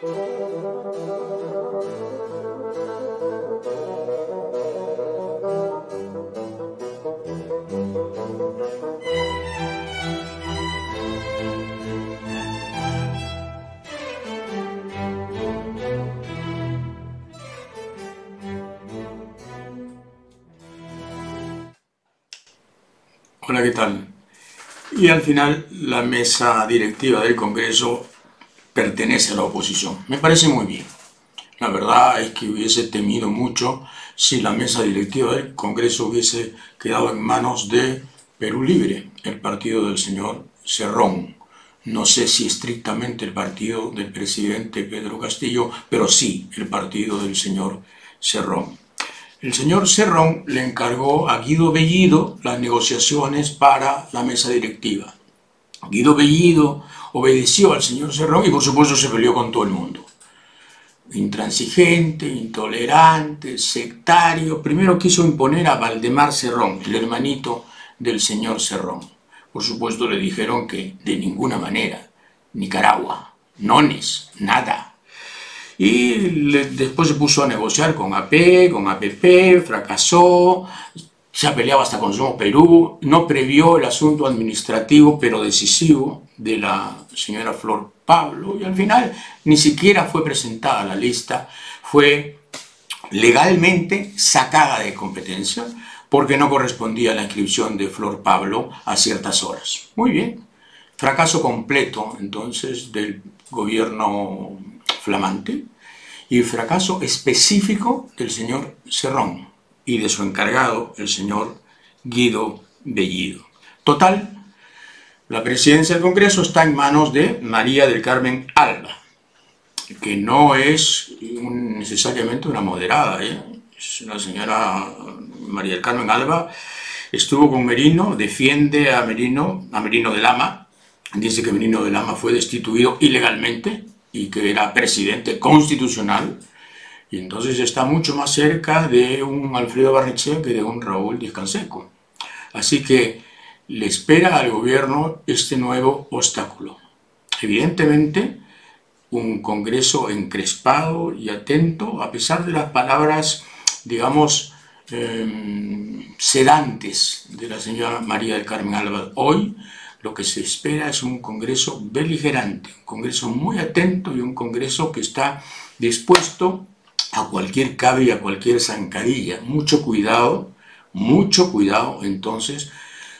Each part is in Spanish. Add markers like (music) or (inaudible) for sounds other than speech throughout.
Hola, ¿qué tal? Y al final la mesa directiva del Congreso pertenece a la oposición. Me parece muy bien. La verdad es que hubiese temido mucho si la mesa directiva del Congreso hubiese quedado en manos de Perú Libre, el partido del señor Cerrón. No sé si estrictamente el partido del presidente Pedro Castillo, pero sí el partido del señor Cerrón. El señor Cerrón le encargó a Guido Bellido las negociaciones para la mesa directiva. Guido Bellido obedeció al señor Cerrón y por supuesto se peleó con todo el mundo. Intransigente, intolerante, sectario. Primero quiso imponer a Valdemar Cerrón, el hermanito del señor Cerrón. Por supuesto le dijeron que de ninguna manera, Nicaragua, nones, nada, y después se puso a negociar con AP, con APP, fracasó, se ha peleado hasta con Somos Perú, no previó el asunto administrativo pero decisivo de la señora Flor Pablo y al final ni siquiera fue presentada la lista, fue legalmente sacada de competencia porque no correspondía la inscripción de Flor Pablo a ciertas horas. Muy bien, fracaso completo entonces del gobierno flamante y fracaso específico del señor Serrón y de su encargado, el señor Guido Bellido. Total, la presidencia del Congreso está en manos de María del Carmen Alba, que no es necesariamente una moderada. ¿eh? La señora María del Carmen Alba estuvo con Merino, defiende a Merino, a Merino de Lama, dice que Merino de Lama fue destituido ilegalmente y que era presidente constitucional, y entonces está mucho más cerca de un Alfredo Barnechea que de un Raúl Díaz Canseco. Así que le espera al gobierno este nuevo obstáculo. Evidentemente, un Congreso encrespado y atento, a pesar de las palabras, digamos, em, sedantes de la señora María del Carmen Alba hoy, lo que se espera es un Congreso beligerante, un Congreso muy atento y un Congreso que está dispuesto a cualquier cabe y a cualquier zancadilla. Mucho cuidado, mucho cuidado entonces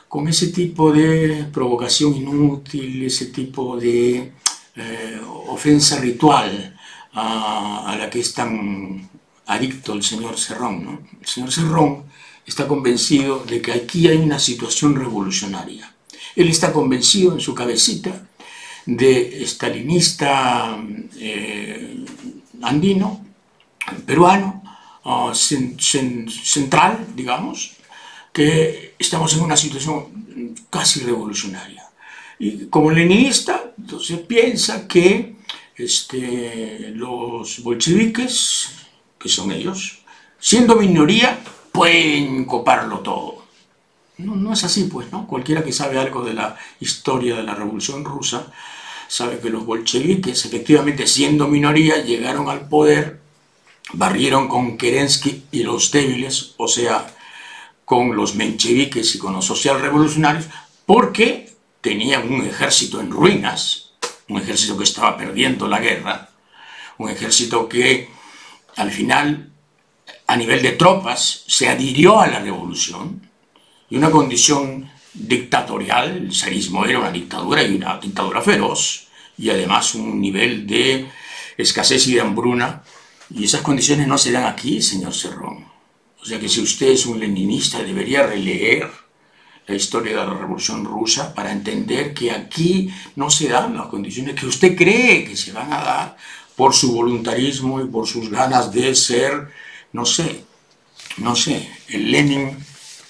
con ese tipo de provocación inútil, ese tipo de eh, ofensa ritual a, la que es tan adicto el señor Cerrón. El señor Cerrón está convencido de que aquí hay una situación revolucionaria. Él está convencido en su cabecita de estalinista eh, andino, peruano, central, digamos, que estamos en una situación casi revolucionaria. Y como leninista, entonces piensa que este, los bolcheviques, que son ellos, siendo minoría, pueden coparlo todo. No, no, es así, pues, ¿no? Cualquiera que sabe algo de la historia de la Revolución Rusa sabe que los bolcheviques, efectivamente, siendo minoría, llegaron al poder barrieron con Kerensky y los débiles, o sea, con los mencheviques y con los socialrevolucionarios, porque tenían un ejército en ruinas, un ejército que estaba perdiendo la guerra, un ejército que al final, a nivel de tropas, se adhirió a la revolución y una condición dictatorial, el zarismo era una dictadura y una dictadura feroz, y además un nivel de escasez y de hambruna y esas condiciones no se dan aquí, señor Cerrón. O sea que si usted es un leninista debería releer la historia de la Revolución Rusa para entender que aquí no se dan las condiciones que usted cree que se van a dar por su voluntarismo y por sus ganas de ser, no sé, no sé, el Lenin,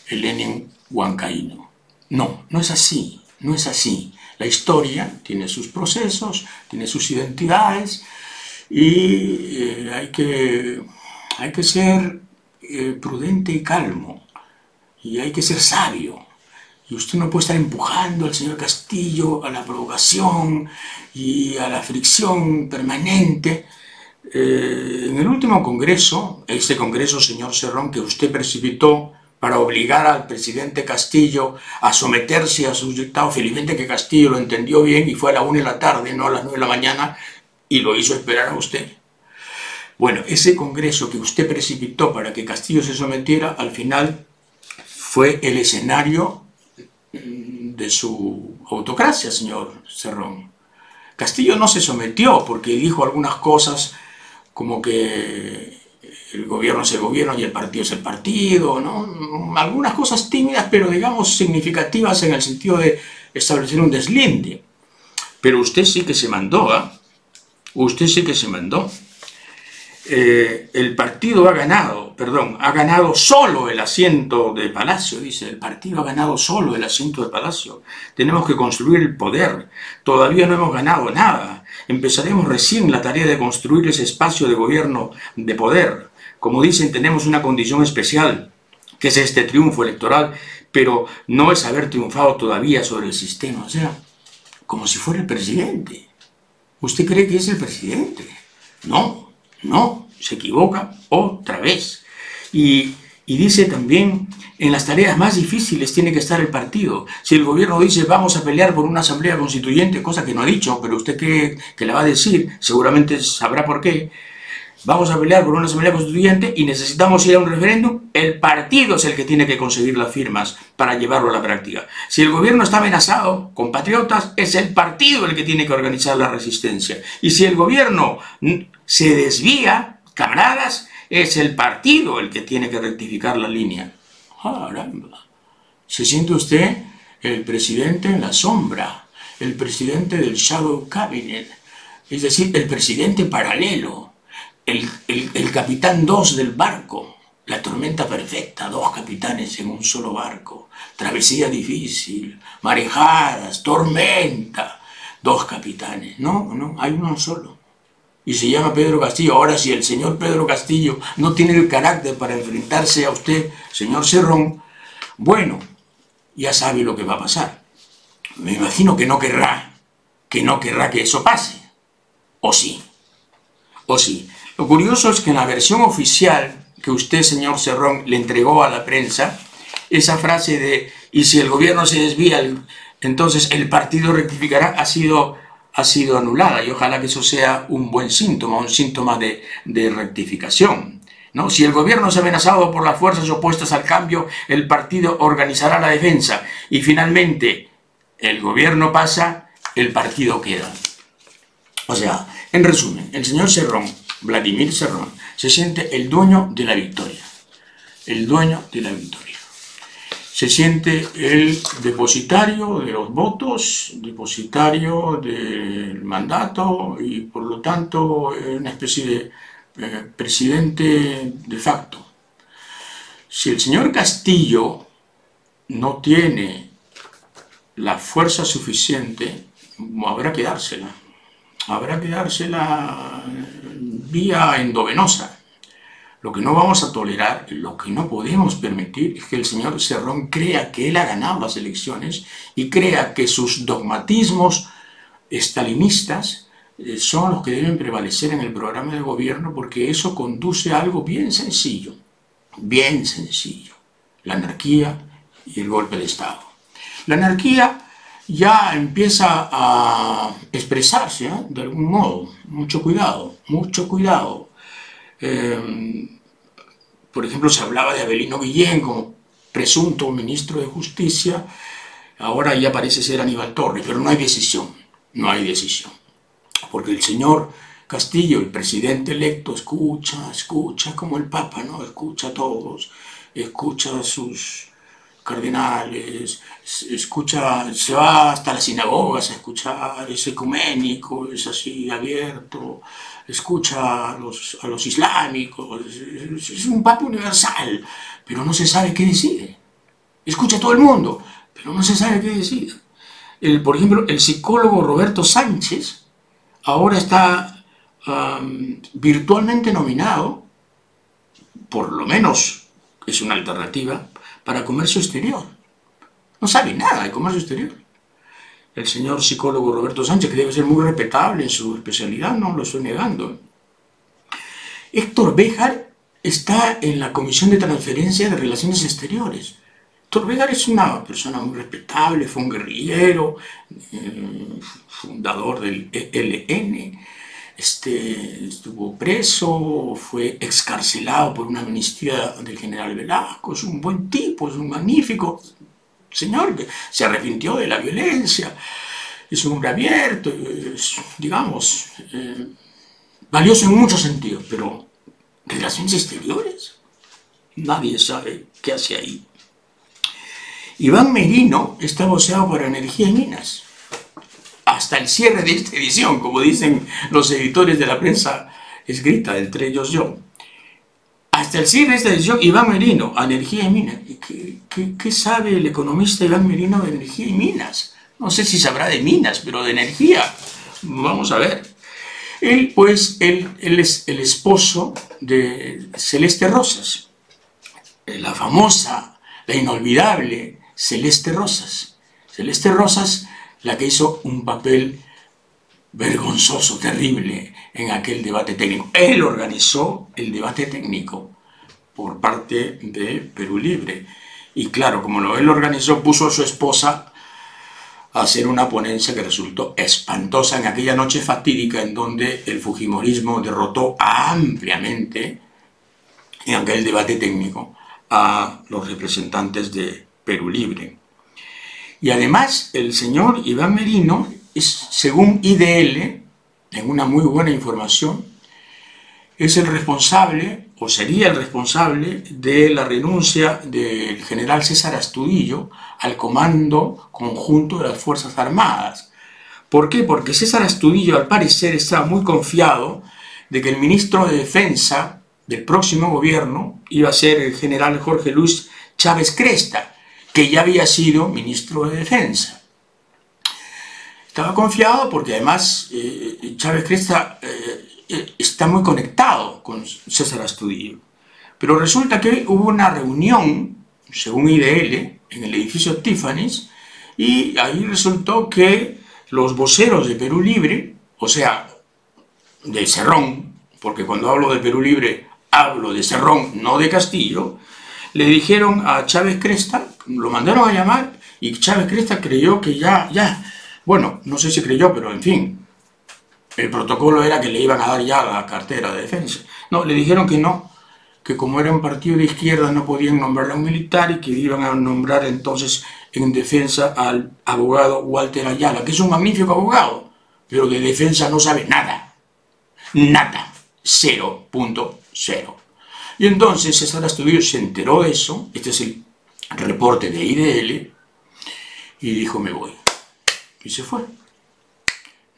el Lenin huancaíno. No, no es así, no es así. La historia tiene sus procesos, tiene sus identidades, y eh, hay, que, hay que ser eh, prudente y calmo y hay que ser sabio. Y usted no puede estar empujando al señor Castillo a la provocación y a la fricción permanente. Eh, en el último congreso, este congreso, señor Serrón, que usted precipitó para obligar al presidente Castillo a someterse a sus dictados, felizmente que Castillo lo entendió bien y fue a la una de la tarde, no a las nueve de la mañana, y lo hizo esperar a usted. Bueno, ese congreso que usted precipitó para que Castillo se sometiera, al final fue el escenario de su autocracia, señor Cerrón. Castillo no se sometió porque dijo algunas cosas como que el gobierno es el gobierno y el partido es el partido, ¿no? Algunas cosas tímidas, pero digamos significativas en el sentido de establecer un deslinde. Pero usted sí que se mandó, ¿ah? Usted sí que se mandó. Eh, el partido ha ganado, perdón, ha ganado solo el asiento de Palacio, dice, el partido ha ganado solo el asiento de Palacio. Tenemos que construir el poder. Todavía no hemos ganado nada. Empezaremos recién la tarea de construir ese espacio de gobierno de poder. Como dicen, tenemos una condición especial, que es este triunfo electoral, pero no es haber triunfado todavía sobre el sistema, o sea, como si fuera el presidente. ¿Usted cree que es el presidente? No, no, se equivoca otra vez. Y, dice también, en las tareas más difíciles tiene que estar el partido. Si el gobierno dice vamos a pelear por una asamblea constituyente, cosa que no ha dicho, pero usted cree que la va a decir, seguramente sabrá por qué, vamos a pelear por una asamblea constituyente y necesitamos ir a un referéndum, el partido es el que tiene que conseguir las firmas para llevarlo a la práctica. Si el gobierno está amenazado con patriotas, es el partido el que tiene que organizar la resistencia. Y si el gobierno se desvía, camaradas, es el partido el que tiene que rectificar la línea. Caramba. ¿Se siente usted el presidente en la sombra? El presidente del Shadow Cabinet. Es decir, el presidente paralelo el, capitán dos del barco, la tormenta perfecta, dos capitanes en un solo barco, travesía difícil, marejadas, tormenta, dos capitanes, no, no, hay uno solo. Y se llama Pedro Castillo. Ahora, si el señor Pedro Castillo no tiene el carácter para enfrentarse a usted, señor Serrón, bueno, ya sabe lo que va a pasar. Me imagino que no querrá, que no querrá que eso pase. ¿O sí? ¿O sí? Lo curioso es que en la versión oficial que usted, señor Cerrón, le entregó a la prensa, esa frase de, y si el gobierno se desvía, entonces el partido rectificará, ha sido, ha sido anulada. Y ojalá que eso sea un buen síntoma, un síntoma de, de rectificación. ¿no? Si el gobierno es amenazado por las fuerzas opuestas al cambio, el partido organizará la defensa. Y finalmente, el gobierno pasa, el partido queda. O sea, en resumen, el señor Cerrón Vladimir Serrón se siente el dueño de la victoria. el dueño de la victoria. Se siente el depositario de los votos, depositario del mandato y por lo tanto una especie de eh, presidente de facto. Si el señor Castillo no tiene la fuerza suficiente, habrá que dársela. Habrá que dársela vía endovenosa lo que no vamos a tolerar, lo que no podemos permitir es que el señor Cerrón crea que él ha ganado las elecciones y crea que sus dogmatismos estalinistas eh, son los que deben prevalecer en el programa de gobierno porque eso conduce a algo bien sencillo, bien sencillo, la anarquía y el golpe de Estado. La anarquía ya empieza a expresarse ¿eh? de algún modo, mucho cuidado, mucho cuidado, eh, por ejemplo, se hablaba de Abelino Guillén como presunto ministro de Justicia, ahora ya parece ser Aníbal Torres, pero no hay decisión, no hay decisión. Porque el señor Castillo, el presidente electo, escucha, escucha como el Papa, ¿no? Escucha a todos, escucha a sus cardenales, escucha, se va hasta las sinagogas a escuchar, es ecuménico, es así abierto, escucha a los, a los islámicos, es, un papa universal, pero no se sabe qué decide. Escucha a todo el mundo, pero no se sabe qué decide. El, por ejemplo, el psicólogo Roberto Sánchez ahora está virtualmente nominado, por lo menos es una alternativa, para comercio exterior. No sabe nada de comercio exterior. El señor psicólogo Roberto Sánchez, que debe ser muy respetable en su especialidad, no lo estoy negando. Héctor Béjar está en la Comisión de Transferencia de Relaciones Exteriores. Héctor Béjar es una persona muy respetable, fue un guerrillero, eh, fundador del ELN, este, estuvo preso, fue excarcelado por una amnistía del general Velasco, es un buen tipo, es un magnífico señor que se arrepintió de la violencia, es un hombre abierto, digamos, eh, valioso en muchos sentidos, pero relaciones exteriores, nadie sabe qué hace ahí. Iván Merino está voceado para Energía y Minas hasta el cierre de esta edición, como dicen los editores de la prensa escrita, entre ellos yo. Hasta el cierre de esta edición, Iván Merino, Energía y Minas. ¿Qué, sabe el economista Iván Merino de energía y minas? No sé si sabrá de minas, pero de energía. Vamos a ver. Él, pues, él, él es el esposo de Celeste Rosas, la famosa, la inolvidable Celeste Rosas. Celeste Rosas la que hizo un papel vergonzoso, terrible en aquel debate técnico. Él organizó el debate técnico por parte de Perú Libre. Y claro, como lo él organizó, puso a su esposa a hacer una ponencia que resultó espantosa en aquella noche fatídica en donde el Fujimorismo derrotó ampliamente en aquel debate técnico a los representantes de Perú Libre. Y además el señor Iván Merino es, según IDL, en una muy buena información, es el responsable, o sería el responsable, de la renuncia del general César Astudillo al comando conjunto de las Fuerzas Armadas. ¿Por qué? Porque César Astudillo al parecer estaba muy confiado de que el ministro de Defensa del próximo gobierno iba a ser el general Jorge Luis Chávez Cresta, que ya había sido ministro de Defensa. Estaba confiado porque además eh, Chávez Cresta eh, eh, está muy conectado con César Astudillo. Pero resulta que hubo una reunión, según IDL, en el edificio Tiffany's, y ahí resultó que los voceros de Perú Libre, o sea, de Cerrón, porque cuando hablo de Perú Libre hablo de Cerrón, no de Castillo, le dijeron a Chávez Cresta, lo mandaron a llamar y Chávez Cresta creyó que ya, ya, bueno, no sé si creyó, pero en fin, el protocolo era que le iban a dar ya la cartera de defensa. No, le dijeron que no, que como era un partido de izquierda no podían nombrar a un militar y que iban a nombrar entonces en defensa al abogado Walter Ayala, que es un magnífico abogado, pero de defensa no sabe nada. Nada. 0.0. Y entonces César Astudillo se enteró de eso, este es el reporte de IDL, y dijo, me voy. Y se fue.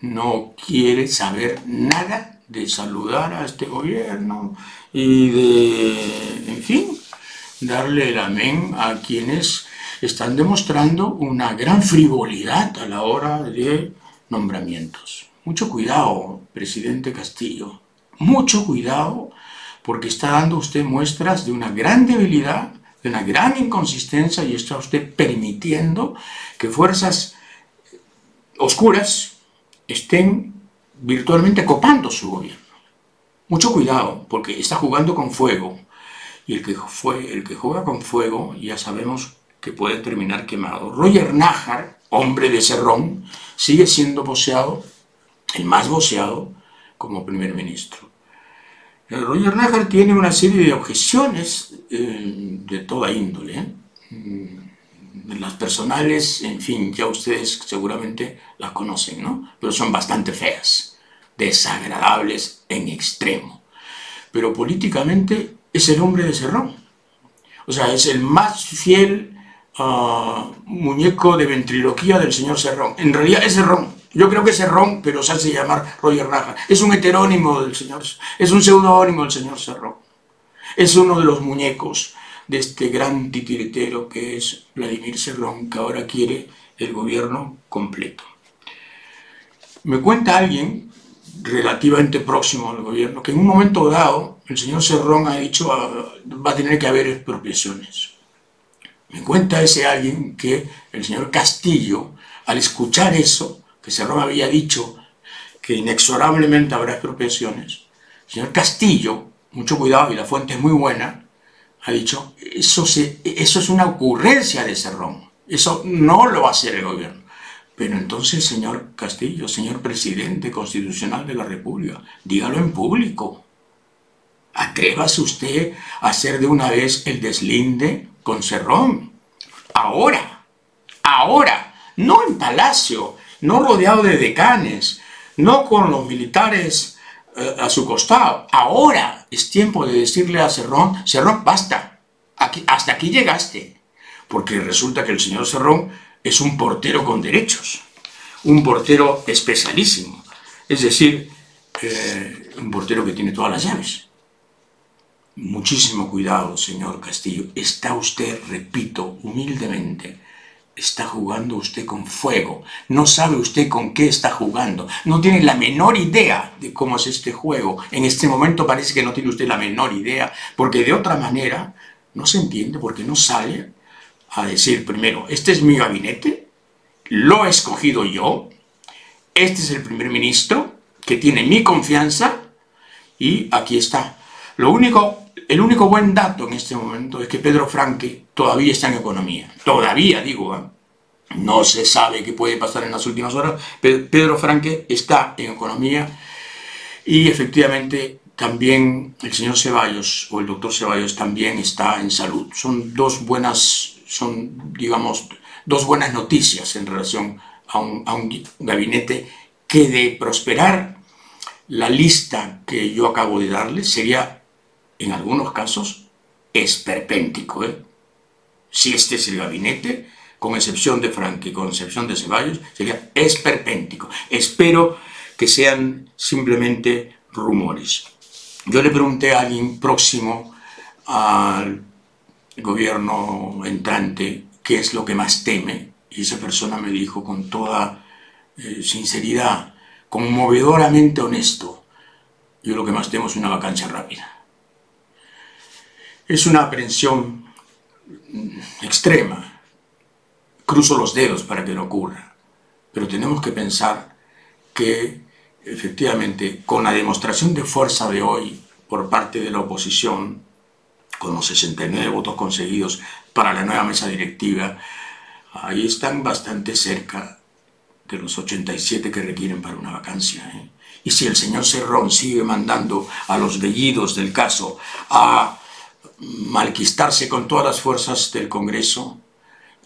No quiere saber nada de saludar a este gobierno y de, en fin, darle el amén a quienes están demostrando una gran frivolidad a la hora de nombramientos. Mucho cuidado, presidente Castillo, mucho cuidado porque está dando usted muestras de una gran debilidad, de una gran inconsistencia y está usted permitiendo que fuerzas oscuras estén virtualmente copando su gobierno. Mucho cuidado, porque está jugando con fuego. Y el que, fue, el que juega con fuego ya sabemos que puede terminar quemado. Roger Najar, hombre de Cerrón, sigue siendo voceado, el más voceado, como primer ministro. Roger Najar tiene una serie de objeciones eh, de toda índole. ¿eh? Mm, las personales, en fin, ya ustedes seguramente las conocen, ¿no? Pero son bastante feas, desagradables en extremo. Pero políticamente es el hombre de Cerrón. O sea, es el más fiel uh, muñeco de ventriloquía del señor Cerrón. En realidad es Cerrón. Yo creo que es Cerrón, pero se hace llamar Roger Raja. Es un heterónimo del señor, es un seudónimo del señor Cerrón. Es uno de los muñecos de este gran titiritero que es Vladimir Cerrón, que ahora quiere el gobierno completo. Me cuenta alguien relativamente próximo al gobierno que en un momento dado el señor Cerrón ha dicho ah, va a tener que haber expropiaciones. Me cuenta ese alguien que el señor Castillo, al escuchar eso, que Cerrón había dicho que inexorablemente habrá expropiaciones, señor Castillo, mucho cuidado y la fuente es muy buena, ha dicho, eso, eso es una ocurrencia de Cerrón, eso no lo va a hacer el gobierno. Pero entonces, señor Castillo, señor presidente constitucional de la República, dígalo en público. Atrévase usted a hacer de una vez el deslinde con Cerrón. Ahora, ahora, no en palacio, no rodeado de decanes, no con los militares eh, a su costado. Ahora es tiempo de decirle a Cerrón, Cerrón, basta, hasta aquí llegaste. Porque resulta que el señor Cerrón es un portero con derechos, un portero especialísimo. Es decir, eh, un portero que tiene todas las llaves. Muchísimo cuidado, señor Castillo. Está usted, repito, humildemente, está jugando usted con fuego. No sabe usted con qué está jugando. No tiene la menor idea de cómo es este juego. En este momento parece que no tiene usted la menor idea, porque de otra manera no se entiende, porque no sale a decir primero, este es mi gabinete, lo he escogido yo, este es el primer ministro que tiene mi confianza y aquí está. Lo único el único buen dato en este momento es que Pedro Franque todavía está en economía. Todavía, digo, ¿eh? no se sabe qué puede pasar en las últimas horas, Pedro Franque está en economía y efectivamente también el señor Ceballos o el doctor Ceballos también está en salud. Son dos buenas, son digamos, dos buenas noticias en relación a un, a un gabinete que de prosperar la lista que yo acabo de darle sería en algunos casos, esperpéntico. ¿eh? Si este es el gabinete, con excepción de Frank con excepción de Ceballos, sería esperpéntico. Espero que sean simplemente rumores. Yo le pregunté a alguien próximo al gobierno entrante qué es lo que más teme y esa persona me dijo con toda eh, sinceridad, conmovedoramente honesto, yo lo que más temo es una vacancia rápida. Es una aprensión extrema. Cruzo los dedos para que no ocurra. Pero tenemos que pensar que efectivamente con la demostración de fuerza de hoy por parte de la oposición, con los 69 votos conseguidos para la nueva mesa directiva, ahí están bastante cerca de los 87 que requieren para una vacancia. ¿eh? Y si el señor Serrón sigue mandando a los vellidos del caso a malquistarse con todas las fuerzas del Congreso,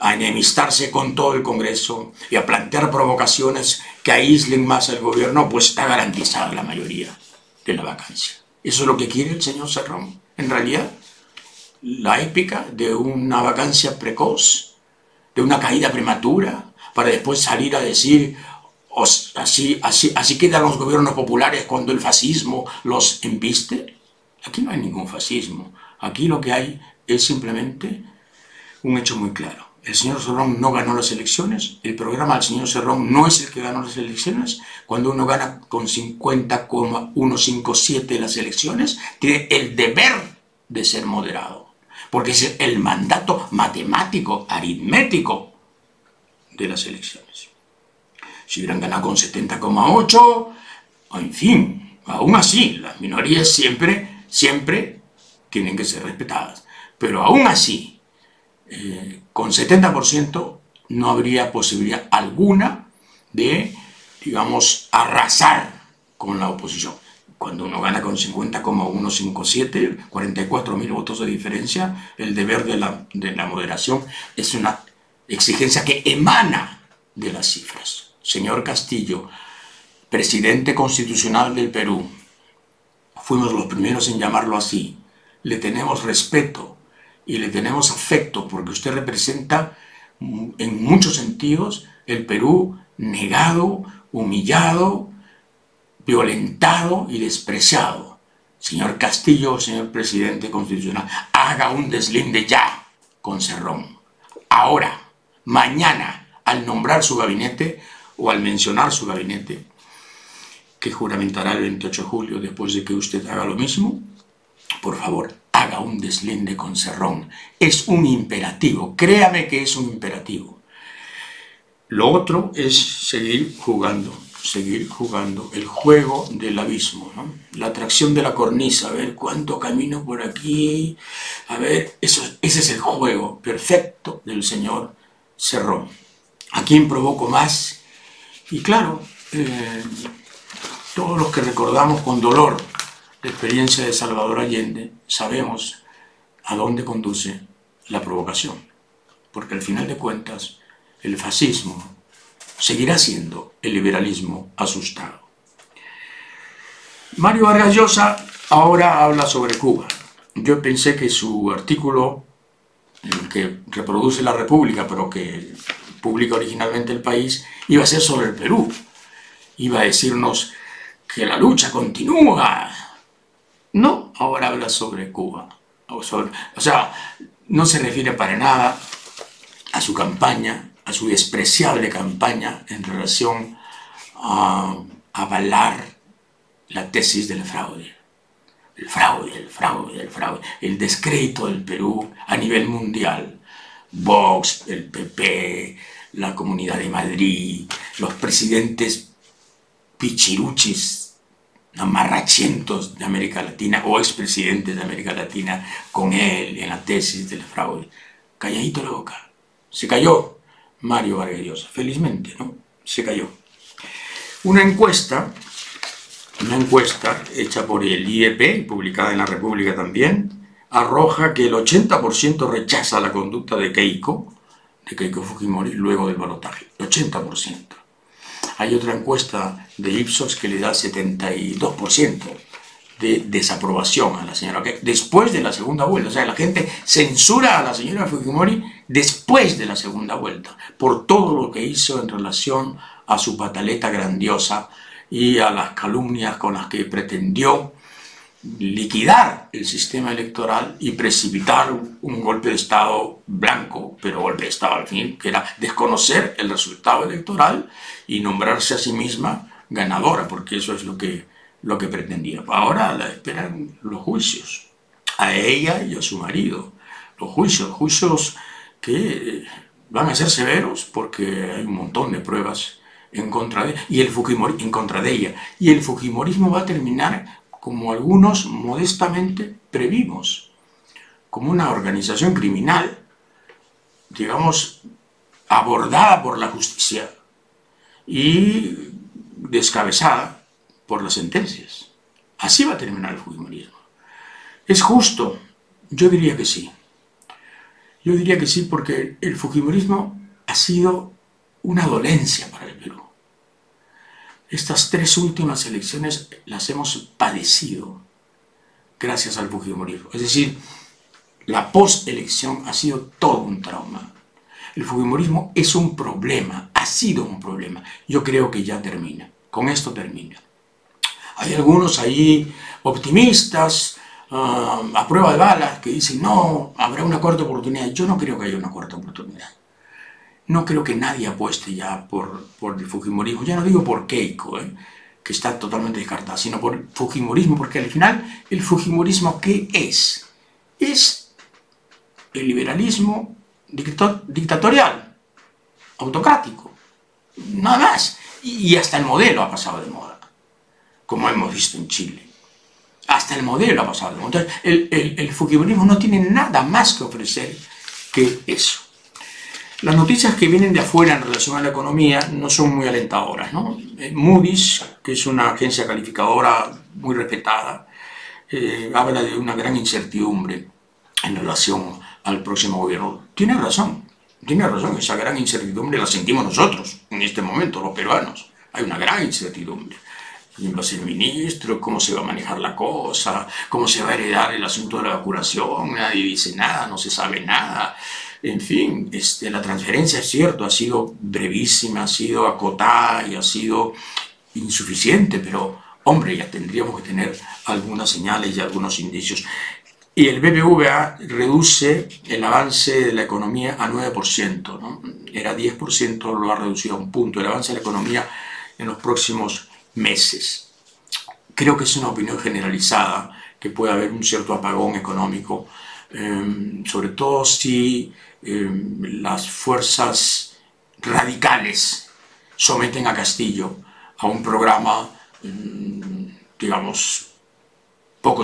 a enemistarse con todo el Congreso y a plantear provocaciones que aíslen más al gobierno, pues está garantizada la mayoría de la vacancia. Eso es lo que quiere el señor Serrón. en realidad, la épica de una vacancia precoz, de una caída prematura, para después salir a decir, así, así, así quedan los gobiernos populares cuando el fascismo los embiste. Aquí no hay ningún fascismo. Aquí lo que hay es simplemente un hecho muy claro. El señor Serrón no ganó las elecciones, el programa del señor Serrón no es el que ganó las elecciones. Cuando uno gana con 50,157 las elecciones, tiene el deber de ser moderado, porque es el mandato matemático, aritmético de las elecciones. Si hubieran ganado con 70,8, en fin, aún así, las minorías siempre, siempre tienen que ser respetadas. Pero aún así, eh, con 70% no habría posibilidad alguna de, digamos, arrasar con la oposición. Cuando uno gana con 50,157, 44 mil votos de diferencia, el deber de la, de la moderación es una exigencia que emana de las cifras. Señor Castillo, presidente constitucional del Perú, fuimos los primeros en llamarlo así. Le tenemos respeto y le tenemos afecto porque usted representa en muchos sentidos el Perú negado, humillado, violentado y despreciado. Señor Castillo, señor presidente constitucional, haga un deslinde ya con Cerrón. Ahora mañana al nombrar su gabinete o al mencionar su gabinete, que juramentará el 28 de julio después de que usted haga lo mismo, por favor, haga un deslinde con Cerrón. Es un imperativo, créame que es un imperativo. Lo otro es seguir jugando, seguir jugando el juego del abismo, la atracción de la cornisa, a ver cuánto camino por aquí, a ver, eso, ese es el juego perfecto del Señor cerró. ¿A quién provoco más? Y claro, eh, todos los que recordamos con dolor la experiencia de Salvador Allende, sabemos a dónde conduce la provocación. Porque al final de cuentas, el fascismo seguirá siendo el liberalismo asustado. Mario Vargas Llosa ahora habla sobre Cuba. Yo pensé que su artículo que reproduce la República, pero que publica originalmente el país, iba a ser sobre el Perú. Iba a decirnos que la lucha continúa. No, ahora habla sobre Cuba. O, sea, no se refiere para nada a su campaña, a su despreciable campaña en relación a avalar la tesis del fraude el fraude, el fraude, el fraude, el descrédito del Perú a nivel mundial. Vox, el PP, la Comunidad de Madrid, los presidentes pichiruchis, amarrachientos de América Latina o expresidentes de América Latina con él en la tesis del fraude. Calladito la boca. Se cayó Mario Vargas Felizmente, ¿no? Se cayó. Una encuesta una encuesta hecha por el IEP, publicada en la República también, arroja que el 80% rechaza la conducta de Keiko, de Keiko Fujimori, luego del balotaje. El 80%. Hay otra encuesta de Ipsos que le da 72% de desaprobación a la señora después de la segunda vuelta. O sea, la gente censura a la señora Fujimori después de la segunda vuelta, por todo lo que hizo en relación a su pataleta grandiosa y a las calumnias con las que pretendió liquidar el sistema electoral y precipitar un golpe de Estado blanco, pero golpe de Estado al fin, que era desconocer el resultado electoral y nombrarse a sí misma ganadora, porque eso es lo que, lo que pretendía. Ahora la esperan los juicios, a ella y a su marido. Los juicios, juicios que van a ser severos porque hay un montón de pruebas en contra de, y el Fujimori, en contra de ella. Y el Fujimorismo va a terminar como algunos modestamente previmos, como una organización criminal, digamos, abordada por la justicia y descabezada por las sentencias. Así va a terminar el Fujimorismo. ¿Es justo? Yo diría que sí. Yo diría que sí porque el Fujimorismo ha sido una dolencia para el Perú. Estas tres últimas elecciones las hemos padecido. gracias al Fujimorismo. Es decir, la postelección ha sido todo un trauma. El Fujimorismo es un problema, ha sido un problema. Yo creo que ya termina. Con esto termina. Hay algunos ahí optimistas, ah, a prueba de balas, que dicen, no, habrá una cuarta oportunidad. Yo no creo que haya una cuarta oportunidad. No creo que nadie apueste ya por, el Fujimorismo. Ya no digo por Keiko, ¿eh? que está totalmente descartada, sino por el Fujimorismo, porque al final, ¿el Fujimorismo qué es? Es el liberalismo dictatorial, autocrático, nada más. Y hasta el modelo ha pasado de moda, como hemos visto en Chile. Hasta el modelo ha pasado de moda. Entonces, el Fujimorismo no tiene nada más que ofrecer que eso. Las noticias que vienen de afuera en relación a la economía no son muy alentadoras. ¿no? Eh, Moody's, que es una agencia calificadora muy respetada, eh, habla de una gran incertidumbre en relación al próximo gobierno. Tiene razón, tiene razón, esa gran incertidumbre la sentimos nosotros en este momento, los peruanos. Hay una gran incertidumbre. ¿Quién va a ser ministro? ¿Cómo se va a manejar la cosa? ¿Cómo se va a heredar el asunto de la vacunación? Nadie dice nada, no se sabe nada. En fin, este, la transferencia es cierto, ha sido brevísima, ha sido acotada y ha sido insuficiente, pero hombre, ya tendríamos que tener algunas señales y algunos indicios. Y el BBVA reduce el avance de la economía a 9%, ¿no? era 10%, lo ha reducido a un punto, el avance de la economía en los próximos meses. Creo que es una opinión generalizada que puede haber un cierto apagón económico, eh, sobre todo si Em, las fuerzas radicales someten a Castillo a un programa, em, digamos, poco,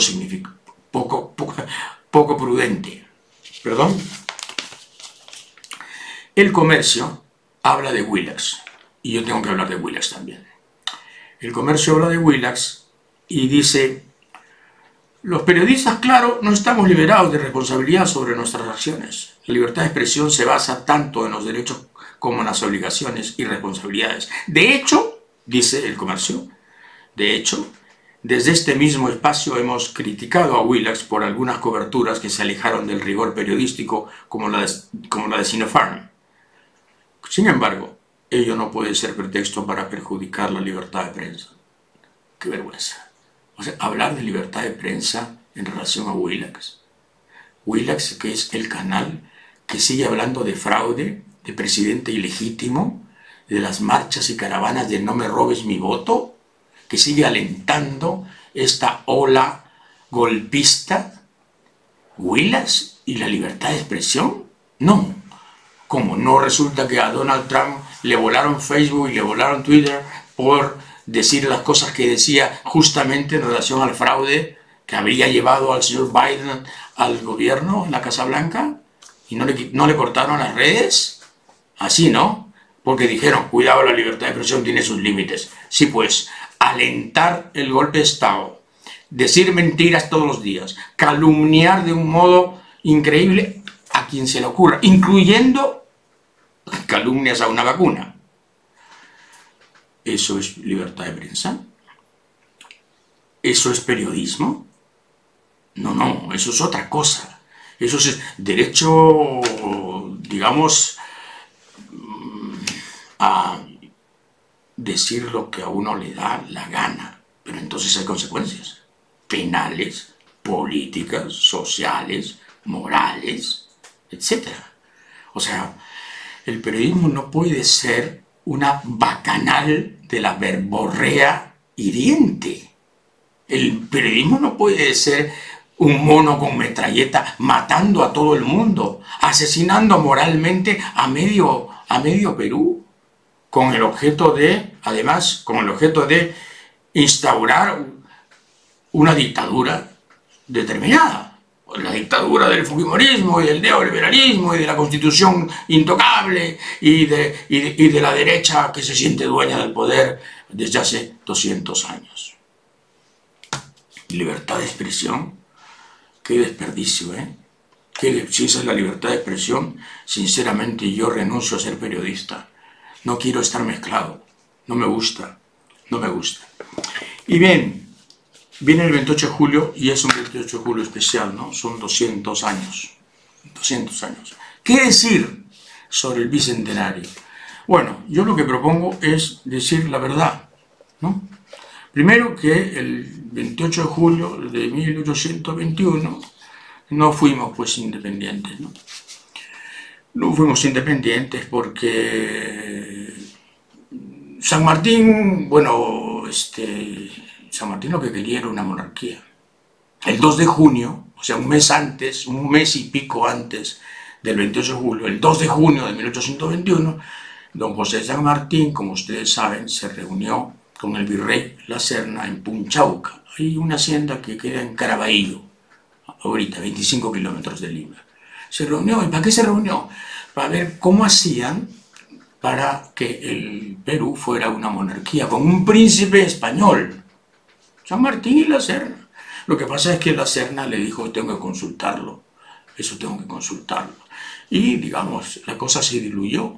poco, poco, poco prudente. ¿Perdón? El comercio habla de Willax, y yo tengo que hablar de Willax también. El comercio habla de Willax y dice, los periodistas, claro, no estamos liberados de responsabilidad sobre nuestras acciones. La libertad de expresión se basa tanto en los derechos como en las obligaciones y responsabilidades. De hecho, dice el comercio, de hecho, desde este mismo espacio hemos criticado a Willax por algunas coberturas que se alejaron del rigor periodístico como la de, como la de Sinopharm. Sin embargo, ello no puede ser pretexto para perjudicar la libertad de prensa. Qué vergüenza. Hablar de libertad de prensa en relación a Willax. Willax, que es el canal que sigue hablando de fraude, de presidente ilegítimo, de las marchas y caravanas de no me robes mi voto, que sigue alentando esta ola golpista, Willas y la libertad de expresión? No. Como no resulta que a Donald Trump le volaron Facebook y le volaron Twitter por decir las cosas que decía justamente en relación al fraude que habría llevado al señor Biden al gobierno en la Casa Blanca, y no le, no le cortaron las redes, así, ¿no? Porque dijeron, cuidado, la libertad de expresión tiene sus límites. Sí, pues, alentar el golpe de Estado, decir mentiras todos los días, calumniar de un modo increíble a quien se le ocurra, incluyendo calumnias a una vacuna. ¿Eso es libertad de prensa? ¿Eso es periodismo? No, no, eso es otra cosa. Eso es derecho, digamos, mm, a decir lo que a uno le da la gana. Pero entonces hay consecuencias penales, políticas, sociales, morales, etc. O sea, el periodismo no puede ser una bacanal de la verborrea hiriente. El periodismo no puede ser un mono con metralleta matando a todo el mundo, asesinando moralmente a medio, a medio Perú, con el objeto de, además, con el objeto de instaurar una dictadura determinada. La dictadura del fujimorismo y del neoliberalismo y de la constitución intocable y de, y de la derecha que se siente dueña del poder desde hace 200 años. Libertad de expresión Qué desperdicio, ¿eh? si esa es la libertad de expresión, sinceramente yo renuncio a ser periodista. No quiero estar mezclado. No me gusta. No me gusta. Y bien, Viene el 28 de julio y es un 28 de julio especial, ¿no? Son 200 años. 200 años. ¿Qué decir sobre el bicentenario? Bueno, yo lo que propongo es decir la verdad, ¿no? Primero que el 28 de julio de 1821 no fuimos pues independientes, ¿no? No fuimos independientes porque San Martín, bueno, este, San Martín lo que quería era una monarquía. El 2 de junio, o sea, un mes antes, un mes y pico antes del 28 de julio, el 2 de junio de 1821, don José San Martín, como ustedes saben, se reunió con el virrey La Serna en Punchauca. Hay una hacienda que queda en Caraballo, ahorita, 25 kilómetros de Lima. Se reunió, ¿y para qué se reunió? Para ver cómo hacían para que el Perú fuera una monarquía, con un príncipe español, San Martín y La Serna. Lo que pasa es que La Serna le dijo, tengo que consultarlo, eso tengo que consultarlo. Y, digamos, la cosa se diluyó.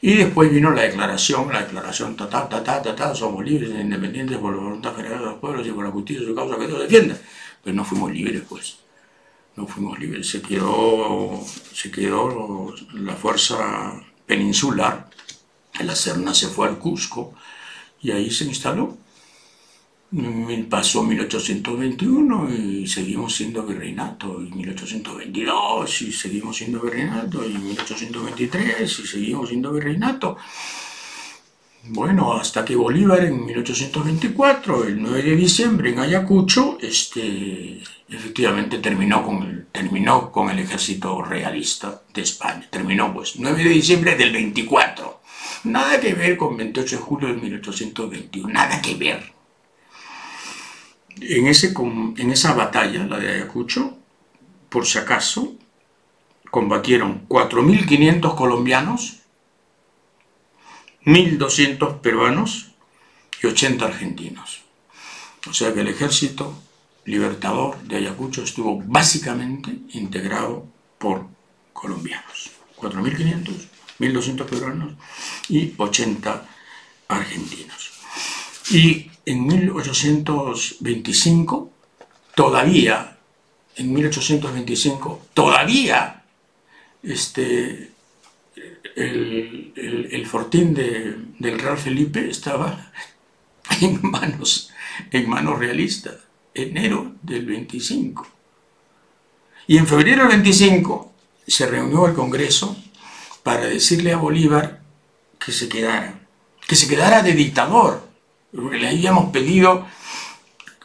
Y después vino la declaración, la declaración, ta, ta, ta, ta, ta, somos libres e independientes por la voluntad general de los pueblos y por la justicia de su causa que Dios defienda. Pero no fuimos libres, pues. No fuimos libres. Se quedó, se quedó la fuerza peninsular. La Serna se fue al Cusco y ahí se instaló. Pasó 1821 y seguimos siendo virreinato, y 1822 y seguimos siendo virreinato, y 1823 y seguimos siendo virreinato. Bueno, hasta que Bolívar en 1824, el 9 de diciembre en Ayacucho, este, efectivamente terminó con, el, terminó con el ejército realista de España. Terminó pues 9 de diciembre del 24. Nada que ver con 28 de julio de 1821, nada que ver en, ese, en esa batalla, la de Ayacucho, por si acaso, combatieron 4.500 colombianos, 1.200 peruanos y 80 argentinos. O sea que el ejército libertador de Ayacucho estuvo básicamente integrado por colombianos. 4.500, 1.200 peruanos y 80 argentinos. Y en 1825, todavía, en 1825, todavía, este, el, fortín del Real Felipe estaba (laughs) en manos, en manos realistas, enero del 25. Y en febrero del 25 se reunió el Congreso para decirle a Bolívar que se quedara, que se quedara de dictador, le habíamos pedido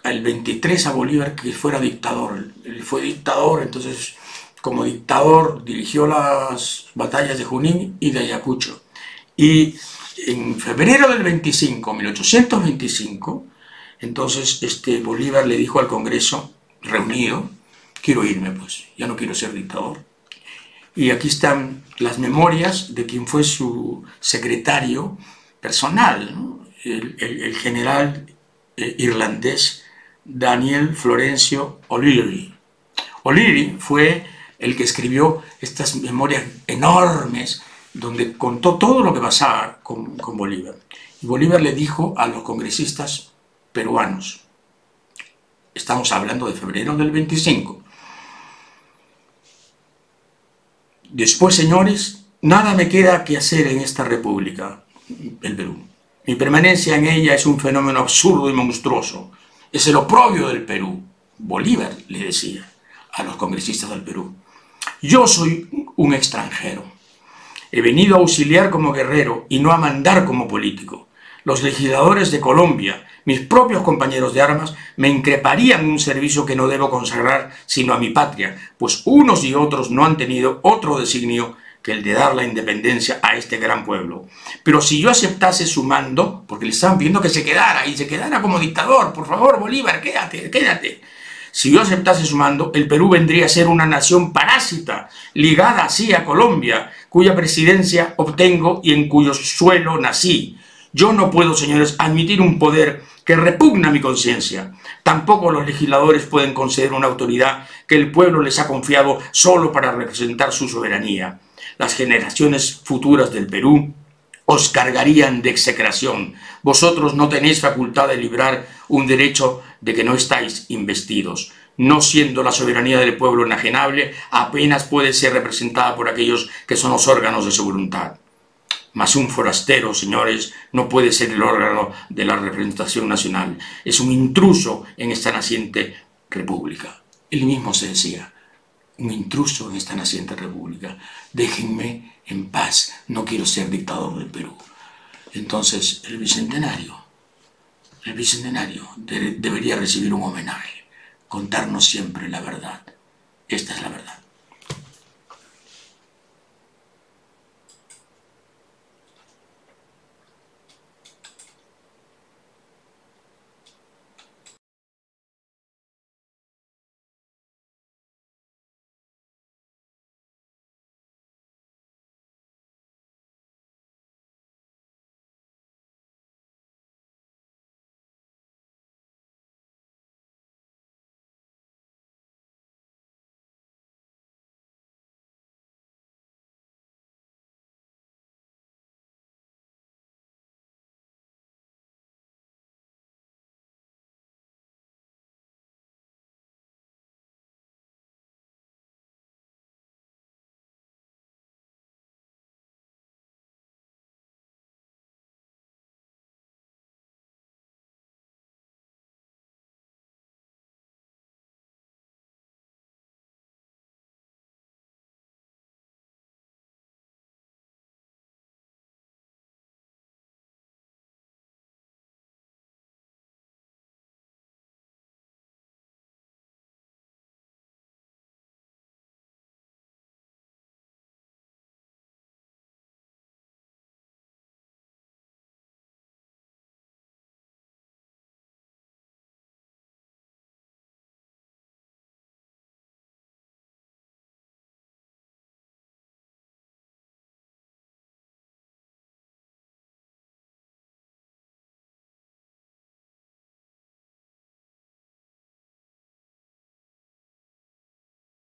al 23 a Bolívar que fuera dictador. Él fue dictador, entonces como dictador dirigió las batallas de Junín y de Ayacucho. Y en febrero del 25, 1825, entonces este Bolívar le dijo al Congreso reunido, quiero irme pues, ya no quiero ser dictador. Y aquí están las memorias de quien fue su secretario personal, ¿no? El, general eh, irlandés Daniel Florencio O'Leary. O'Leary fue el que escribió estas memorias enormes donde contó todo lo que pasaba con, con Bolívar. Y Bolívar le dijo a los congresistas peruanos, estamos hablando de febrero del 25, después señores, nada me queda que hacer en esta república, el Perú. Mi permanencia en ella es un fenómeno absurdo y monstruoso. Es el oprobio del Perú. Bolívar le decía a los congresistas del Perú. Yo soy un extranjero. He venido a auxiliar como guerrero y no a mandar como político. Los legisladores de Colombia, mis propios compañeros de armas, me increparían un servicio que no debo consagrar sino a mi patria, pues unos y otros no han tenido otro designio el de dar la independencia a este gran pueblo. Pero si yo aceptase su mando, porque le estaban pidiendo que se quedara y se quedara como dictador, por favor, Bolívar, quédate, quédate. Si yo aceptase su mando, el Perú vendría a ser una nación parásita, ligada así a Colombia, cuya presidencia obtengo y en cuyo suelo nací. Yo no puedo, señores, admitir un poder que repugna mi conciencia. Tampoco los legisladores pueden conceder una autoridad que el pueblo les ha confiado solo para representar su soberanía las generaciones futuras del Perú os cargarían de execración. Vosotros no tenéis facultad de librar un derecho de que no estáis investidos. No siendo la soberanía del pueblo enajenable, apenas puede ser representada por aquellos que son los órganos de su voluntad. Mas un forastero, señores, no puede ser el órgano de la representación nacional. Es un intruso en esta naciente república. Él mismo se decía, un intruso en esta naciente república. Déjenme en paz, no quiero ser dictador del Perú. Entonces, el bicentenario, el bicentenario debería recibir un homenaje, contarnos siempre la verdad. Esta es la verdad.